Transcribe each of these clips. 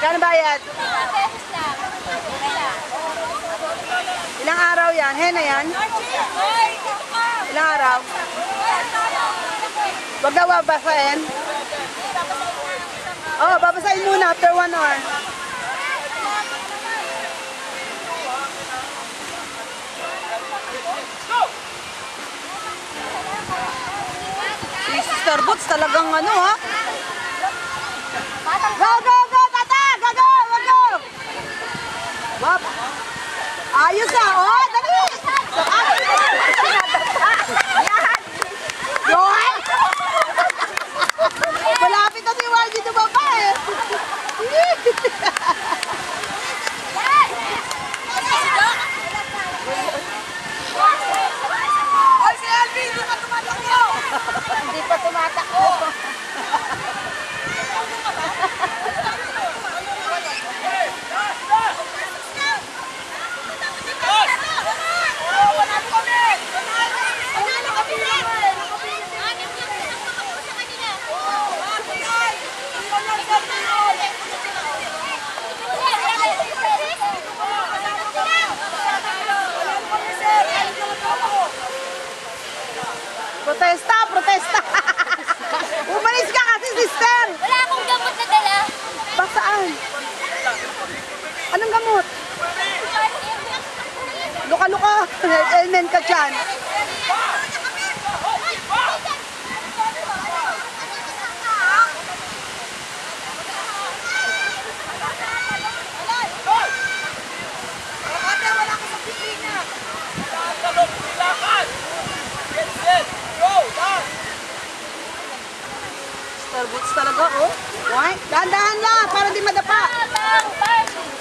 Kano bayad? Ilang araw yan? Hena yan? Ilang araw? Wag daw babasahin. Oh, babasahin muna after one hour. Si Sister Boots talagang ano ha? Aí, Zé. Luka-luka. Amen ka dyan. Ate, wala ka sa pisina! Star boots talaga, oh. Why? Dahan-dahan lang, para di madapa. Dahan-dahan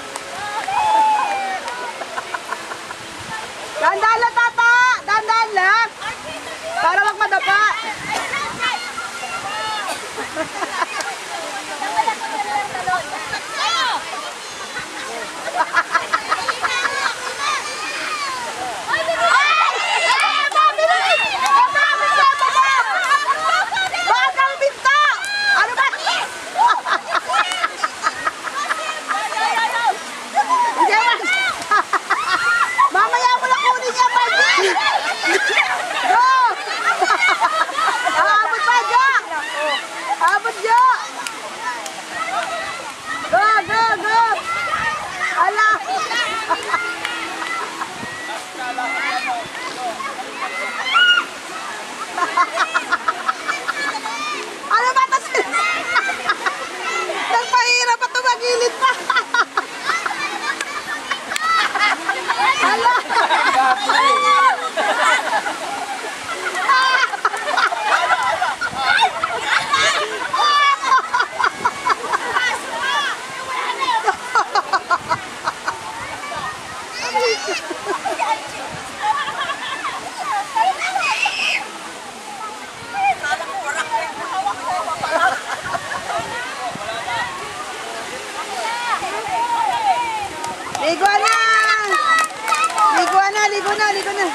Ligo na! Ligo na, ligo na, ligo na.